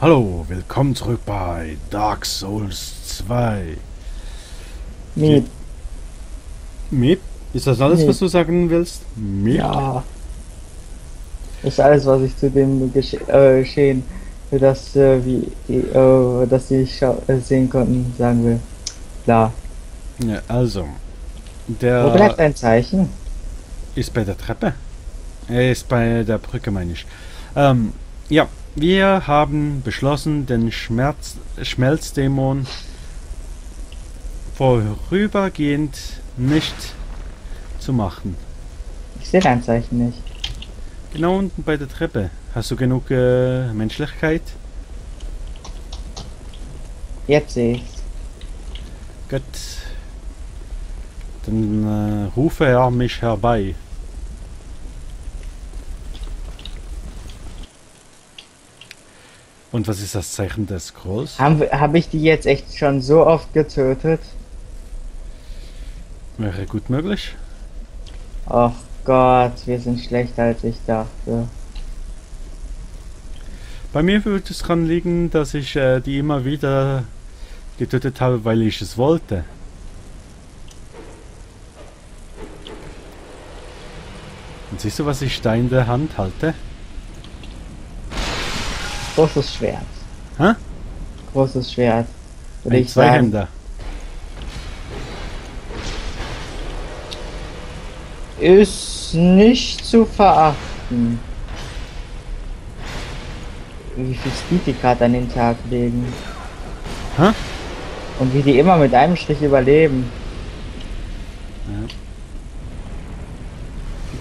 Hallo, willkommen zurück bei Dark Souls 2. Miep. Miep? Ist das alles, Miep. was du sagen willst? Miep? Ja. Das ist alles, was ich zu dem Gesche äh, Geschehen, für das, äh, wie, äh, dass sie äh, sehen konnten, sagen will. Klar. Ja, also. Wo bleibt Der dein Zeichen? ist bei der Treppe. Er ist bei der Brücke, meine ich. Ähm, ja, wir haben beschlossen, den Schmerz Schmelzdämon vorübergehend nicht zu machen. Ich sehe dein Zeichen nicht. Genau unten bei der Treppe. Hast du genug äh, Menschlichkeit? Jetzt sehe ich's. Gut. Dann äh, rufe er mich herbei. Und was ist das Zeichen des Scrolls? Habe hab ich die jetzt echt schon so oft getötet? Wäre gut möglich. Ach Gott, wir sind schlechter als ich dachte. Bei mir würde es daran liegen, dass ich äh, die immer wieder getötet habe, weil ich es wollte. Und siehst du, was ich da in der Hand halte? Großes Schwert. Hä? Großes Schwert. Würde Ein ich sagen. Zweihänder. Ist nicht zu verachten. Wie viel Speed die gerade an den Tag legen. Hä? Und wie die immer mit einem Strich überleben.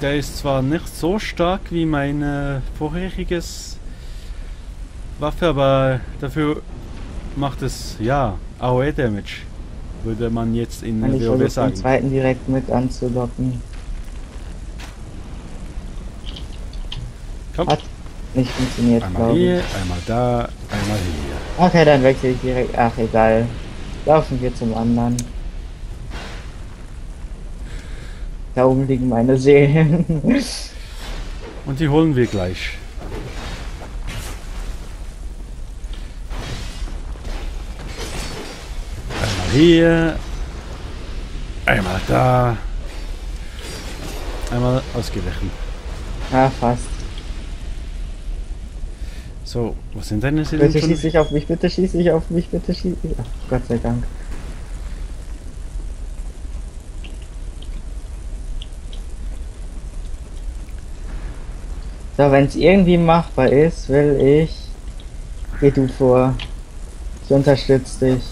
Der ist zwar nicht so stark wie mein äh, vorheriges Waffe, aber dafür macht es ja AOE Damage. Würde man jetzt in ich WoW den sagen. zweiten direkt mit anzulocken. Komm, Hat nicht funktioniert, einmal glaube hier, ich. einmal da, einmal hier. Okay, dann wechsle ich direkt. Ach, egal. Laufen wir zum anderen. Da oben liegen meine Seelen. Und die holen wir gleich. Hier, einmal da, einmal ausgewichen. ah, fast. So, was sind deine Seelen? Bitte schieß nicht auf mich, bitte schieß nicht auf mich, bitte schieß nicht. Ach, Gott sei Dank. So, wenn es irgendwie machbar ist, will ich. Geh du vor. Ich unterstütze dich.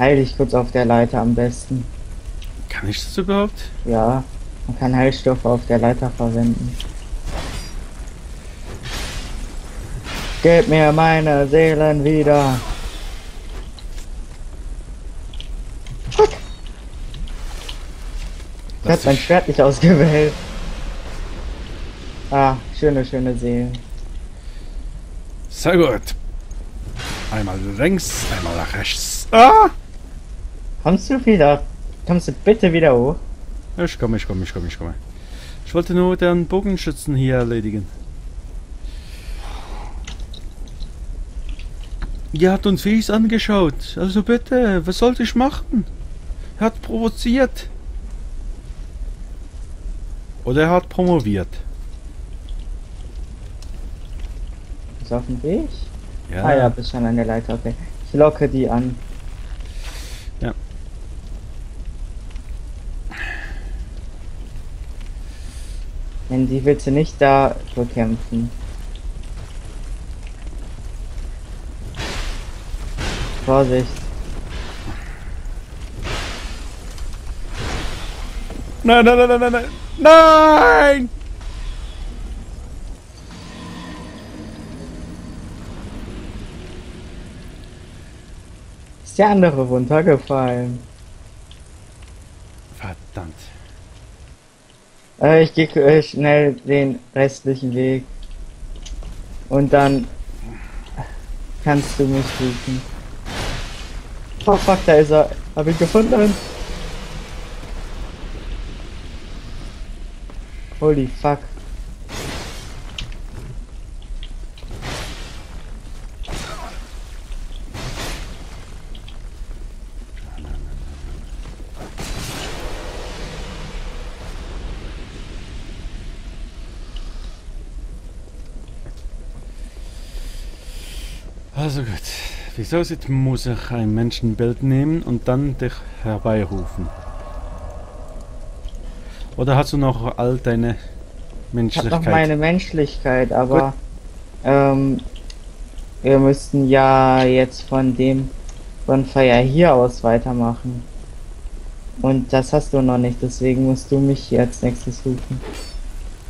Heil dich kurz auf der Leiter am besten. Kann ich das überhaupt? Ja, man kann Heilstoffe auf der Leiter verwenden. Gib mir meine Seelen wieder. Fuck. Ich hab mein Schwert nicht ausgewählt. Ah, schöne, schöne Seelen. Sehr gut. Einmal links, einmal nach rechts. Ah! Kommst du wieder? Kommst du bitte wieder hoch? Ich komme, ich komme, ich komme, ich komme. Ich wollte nur den Bogenschützen hier erledigen. Ihr habt uns fies angeschaut. Also bitte, was sollte ich machen? Er hat provoziert. Oder er hat promoviert. Ist auf dem Weg? Ja. Ah ja, bist schon an der Leiter, okay. Ich locke die an. Ja. Denn die willst du nicht da bekämpfen. Vorsicht. Nein, nein, nein, nein, nein, nein. Nein! Ist der andere runtergefallen? Verdammt. Äh, ich gehe äh, schnell den restlichen Weg. Und dann kannst du mich suchen. Oh fuck, da ist er. Hab ich gefunden. Holy fuck. Wieso sieht, muss ich ein Menschenbild nehmen und dann dich herbeirufen? Oder hast du noch all deine Ich hab Menschlichkeit? noch meine Menschlichkeit, aber ähm, wir müssten ja jetzt von dem Bonfire hier aus weitermachen. Und das hast du noch nicht, deswegen musst du mich hier als nächstes rufen.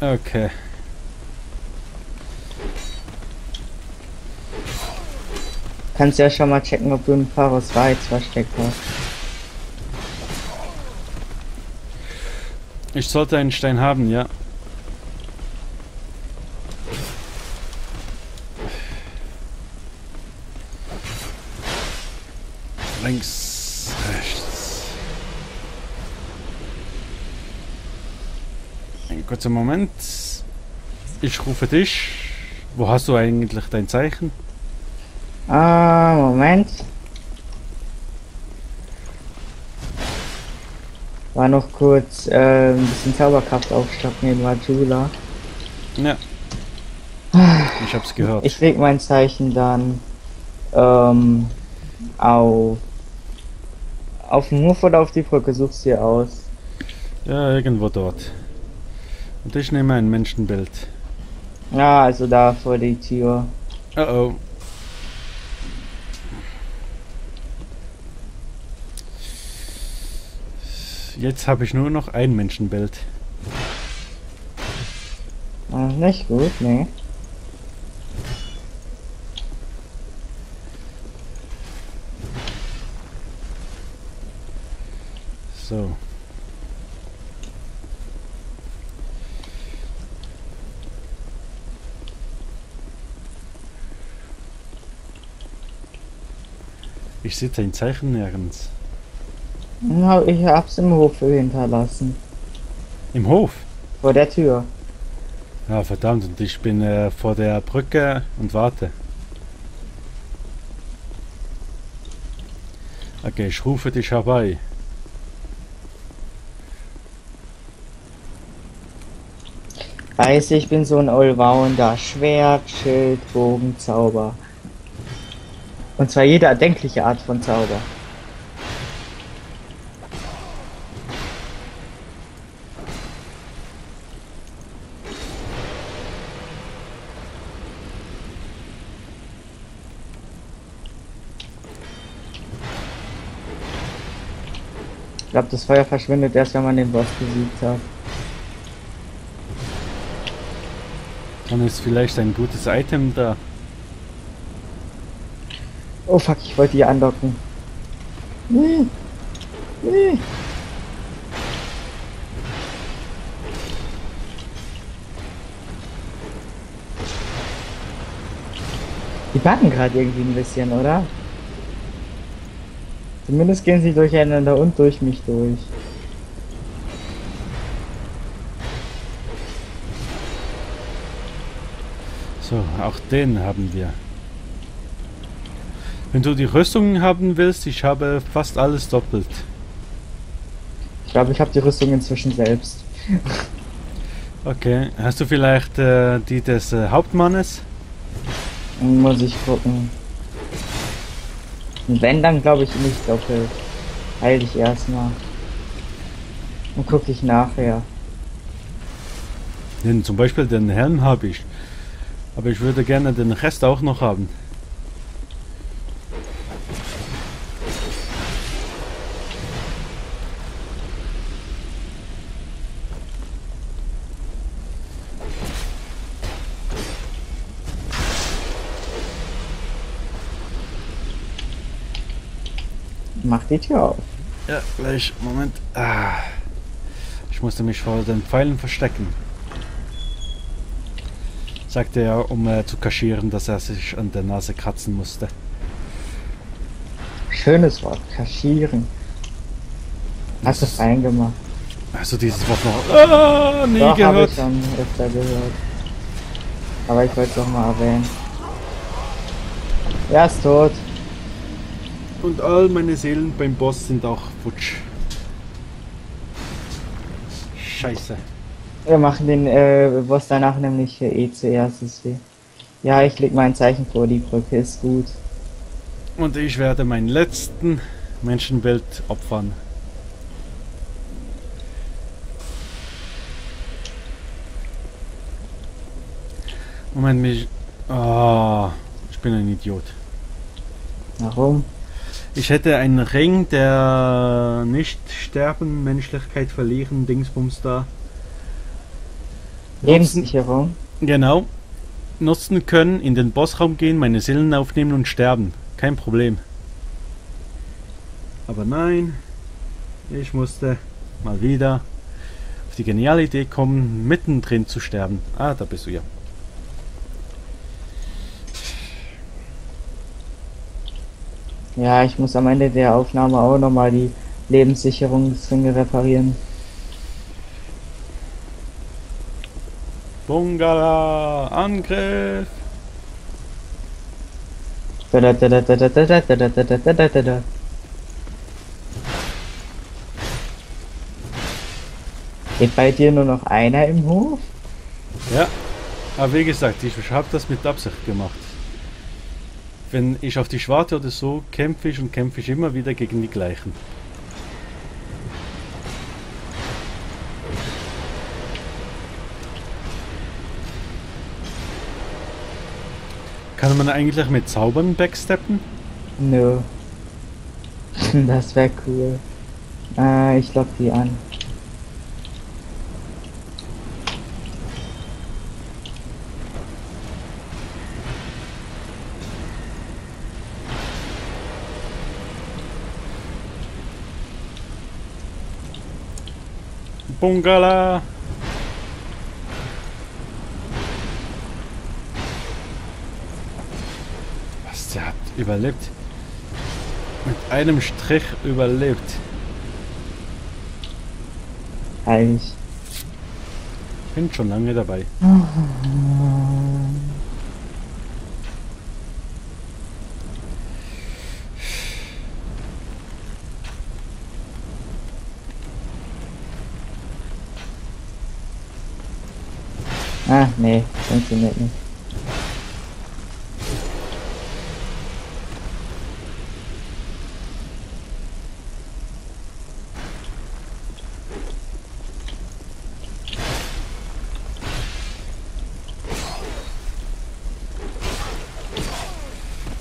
Okay. Kannst ja schon mal checken, ob du ein Pharos Reiz versteckt hast. Ich sollte einen Stein haben, ja. Links, rechts. Ein kurzer Moment. Ich rufe dich. Wo hast du eigentlich dein Zeichen? Ah, Moment. War noch kurz äh, ein bisschen Zauberkraft aufstocken neben Majula. Ja. Ich hab's gehört. Ich leg mein Zeichen dann ähm, auf auf den Hof oder auf die Brücke, such's dir aus. Ja, irgendwo dort. Und ich nehme ein Menschenbild. Ja, also da vor die Tür. Oh oh. Jetzt habe ich nur noch ein Menschenbild. Ah, nicht gut, nee. So. Ich sehe dein Zeichen nirgends. Ja, ich hab's im Hof hinterlassen. Im Hof? Vor der Tür. Ja, verdammt, und ich bin äh, vor der Brücke und warte. Okay, ich rufe dich herbei. Weiß ich bin so ein Allrounder. Schwert, Schild, Bogen, Zauber. Und zwar jede erdenkliche Art von Zauber. Glaube, das Feuer verschwindet erst, wenn man den Boss besiegt hat. Dann ist vielleicht ein gutes Item da. Oh fuck, ich wollte hier andocken. Nee. Nee. Die backen gerade irgendwie ein bisschen, oder? Zumindest gehen sie durcheinander und durch mich durch. So, auch den haben wir. Wenn du die Rüstung haben willst, ich habe fast alles doppelt. Ich glaube, ich habe die Rüstung inzwischen selbst. Okay, hast du vielleicht äh, die des äh, Hauptmannes? Muss ich gucken. Wenn, dann glaube ich nicht doppelt. Heil dich erstmal. Und gucke ich nachher. Den, zum Beispiel den Helm habe ich. Aber ich würde gerne den Rest auch noch haben. Die Tür auf. Ja, gleich. Moment. Ah. Ich musste mich vor den Pfeilen verstecken. Sagte er, um äh, zu kaschieren, dass er sich an der Nase kratzen musste. Schönes Wort, kaschieren. Hast du fein gemacht. Also dieses Wort noch ah, nie Doch, gehört. ich schon öfter gehört. Aber ich wollte es doch mal erwähnen. Er ist tot. Und all meine Seelen beim Boss sind auch futsch. Scheiße. Wir machen den äh, Boss danach nämlich äh, eh zuerst. Ja, ich leg mein Zeichen vor die Brücke, ist gut. Und ich werde meinen letzten Menschenwelt opfern. Moment, mich. Ah, ich bin ein Idiot. Warum? Ich hätte einen Ring der nicht sterben, Menschlichkeit verlieren, Dingsbums da. Lebenssicherung. Genau. Nutzen können, in den Bossraum gehen, meine Seelen aufnehmen und sterben. Kein Problem. Aber nein, ich musste mal wieder auf die geniale Idee kommen, mittendrin zu sterben. Ah, da bist du ja. Ja, ich muss am Ende der Aufnahme auch nochmal die Lebenssicherungsringe reparieren. Bungala, Angriff! Da, da, da, da, da, da, da, da, da, da, da, da, da, da, da. Geht bei dir nur noch einer im Hof? Ja, aber wie gesagt, ich habe das mit Absicht gemacht. Wenn ich auf die Schwarte oder so kämpfe ich und kämpfe ich immer wieder gegen die gleichen. Kann man eigentlich mit Zaubern backsteppen? Nö. Das wäre cool. Äh, ich lock die an. Bungala! Was, der hat überlebt. Mit einem Strich überlebt. Eigentlich. Bin schon lange dabei. Ah, nee, funktioniert nicht.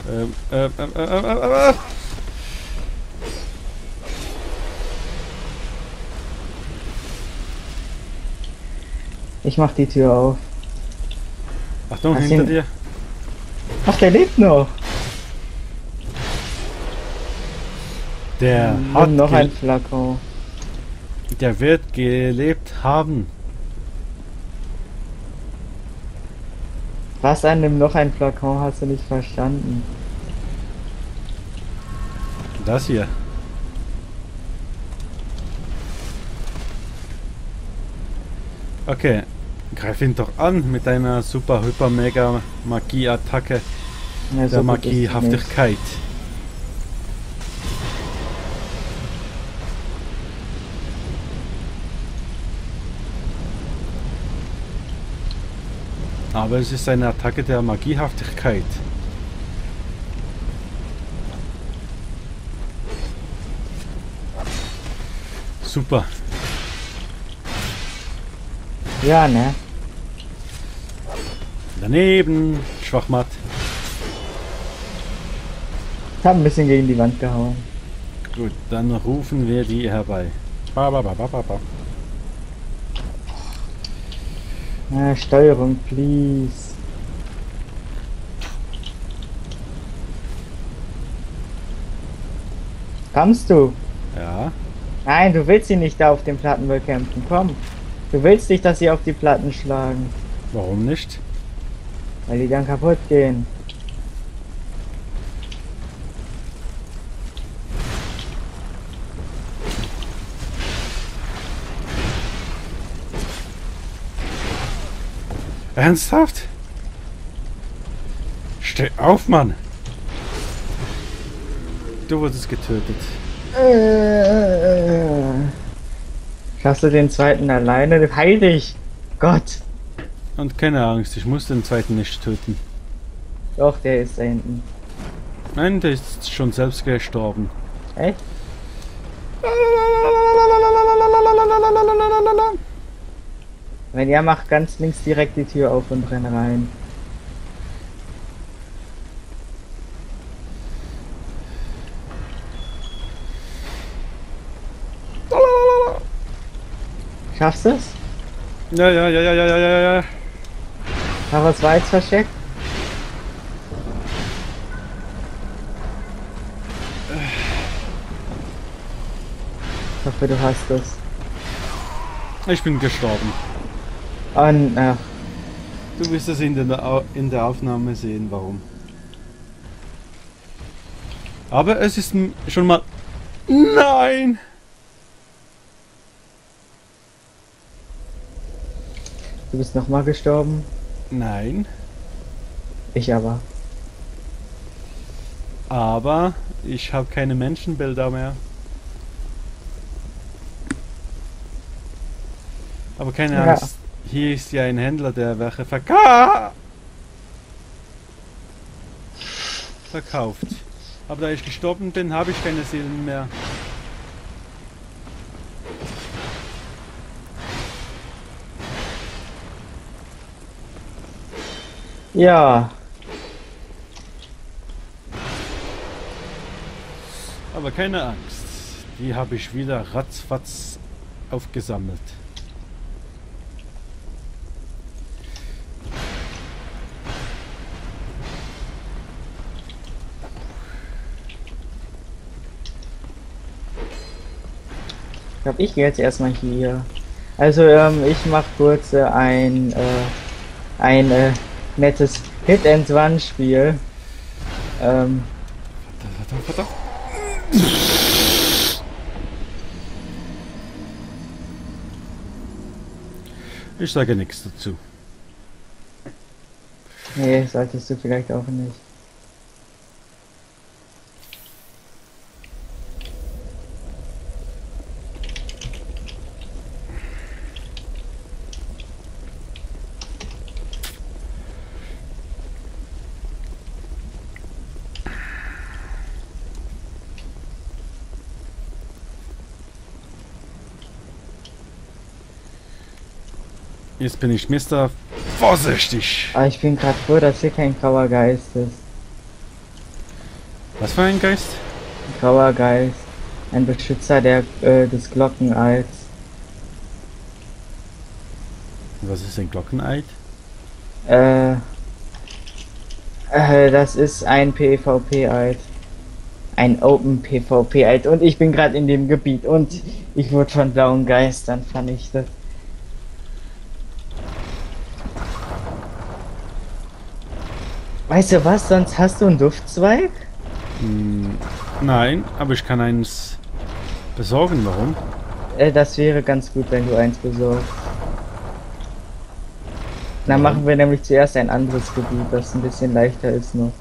Ähm, ähm, ähm, ähm, ähm, ähm, Ich mach die Tür auf. Achtung, Ach, hinter den- dir. Ach, der lebt noch. Der hat Und noch ein Flakon. Der wird gelebt haben. Was an dem noch ein Flakon hast du nicht verstanden? Das hier. Okay. Greif ihn doch an mit deiner super hyper mega Magie-Attacke Ja, der so. Magiehaftigkeit. Aber es ist eine Attacke der Magiehaftigkeit. Super. Ja, ne? Daneben. Schwachmatt. Ich hab ein bisschen gegen die Wand gehauen. Gut, dann rufen wir die herbei. Ba, ba, ba, ba, ba, ba. Ja, Steuerung, please. Kommst du? Ja. Nein, du willst sie nicht da auf den Platten bekämpfen. Komm. Du willst nicht, dass sie auf die Platten schlagen. Warum nicht? Weil die dann kaputt gehen. Ernsthaft? Steh auf, Mann! Du wurdest getötet. Äh. äh, äh, äh. Schaffst du den zweiten alleine? Heil dich! Gott! Und keine Angst, ich muss den zweiten nicht töten. Doch, der ist da hinten. Nein, der ist schon selbst gestorben. Echt? Wenn er macht ganz links direkt die Tür auf und renn rein. Schaffst du es? Ja, ja, ja, ja, ja, ja, ja, ja. Aber was war jetzt versteckt? Ich hoffe, du hast es. Ich bin gestorben. Und, ach, Du wirst es in der, in der Aufnahme sehen, warum. Aber es ist schon mal... Nein! Du bist nochmal gestorben. Nein. Ich aber. Aber ich habe keine Menschenbilder mehr. Aber keine Ja. Angst. Hier ist ja ein Händler, der welche verka verkauft. Aber da ich gestorben bin, habe ich keine Seelen mehr. Ja, Aber keine Angst. Die habe ich wieder ratzfatz aufgesammelt. ich glaube, ich gehe jetzt erstmal hier. Also, ähm, ich mache kurz äh, ein, äh, ein äh, nettes Hit and Run Spiel. Ähm, Verdammt, verdammt. Ich sage nichts dazu. nee, solltest du vielleicht auch nicht. Jetzt bin ich Mr. Vorsichtig. Aber ich bin gerade froh, dass hier kein grauer Geist ist. Was für ein Geist? Ein grauer Geist. Ein Beschützer der, äh, des Glockenalts. Was ist ein Glockeneid? Äh, äh, das ist ein PvP-Alt. Ein Open PvP-Alt. Und ich bin gerade in dem Gebiet und ich wurde von blauen Geistern vernichtet. Weißt du was, sonst hast du einen Duftzweig? Hm, nein, aber ich kann eins besorgen. Warum? Äh, das wäre ganz gut, wenn du eins besorgst. Dann machen wir nämlich zuerst ein anderes Gebiet, das ein bisschen leichter ist noch.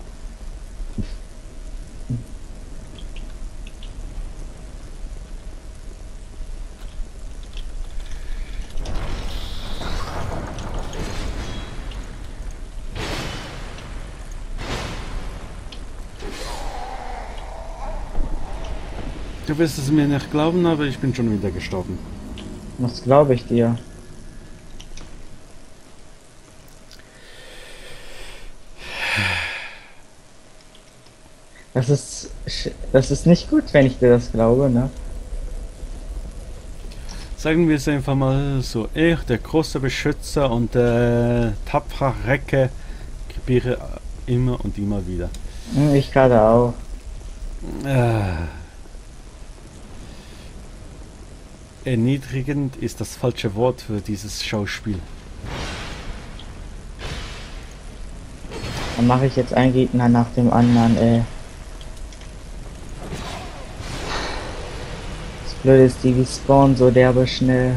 Du wirst es mir nicht glauben, aber ich bin schon wieder gestorben. Was glaube ich dir? Das ist, das ist nicht gut, wenn ich dir das glaube, ne? Sagen wir es einfach mal so. Ich, der große Beschützer und der tapfere Recke, krepiere immer und immer wieder. Hm, Ich gerade auch. Äh. Erniedrigend ist das falsche Wort für dieses Schauspiel. Dann mache ich jetzt einen Gegner nach dem anderen, ey. Das Blöde ist, die spawnen so derbe schnell.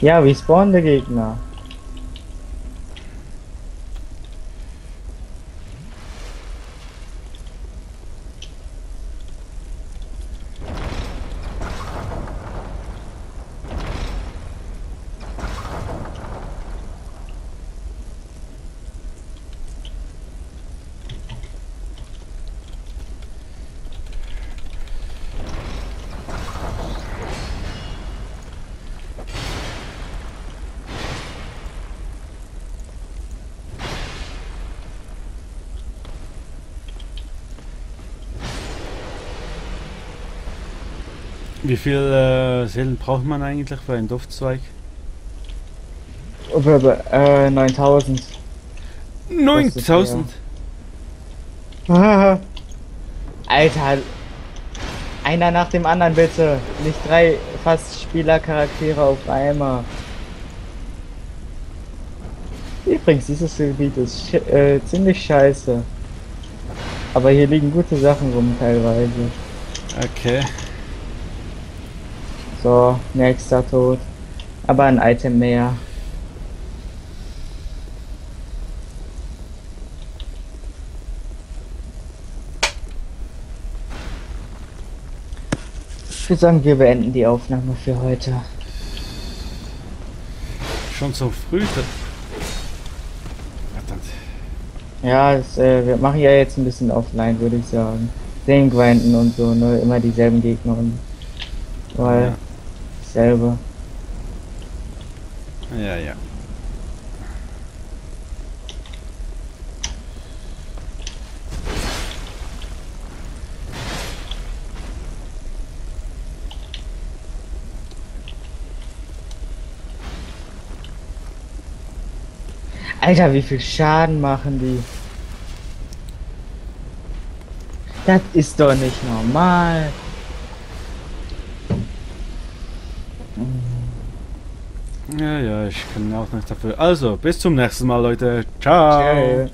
Ja, wie spawnen der Gegner? Wie viel äh, Seelen braucht man eigentlich für einen Duftzweig? Äh, 9000. 9000? Alter. Einer nach dem anderen bitte. Nicht drei fast Spielercharaktere auf einmal. Übrigens, dieses Gebiet ist sch äh, ziemlich scheiße. Aber hier liegen gute Sachen rum teilweise. Okay. So, nächster Tod. Aber ein Item mehr. Ich würde sagen, wir beenden die Aufnahme für heute. Schon so früh? Verdammt. Ja, das, äh, wir machen ja jetzt ein bisschen offline, würde ich sagen. Den grinden und so, ne? Immer dieselben Gegner und weil Ja. Selber. Ja, ja. Alter, wie viel Schaden machen die? Das ist doch nicht normal. Ja, ja, ich kann auch nicht dafür. Also, bis zum nächsten Mal, Leute. Ciao. Tschö.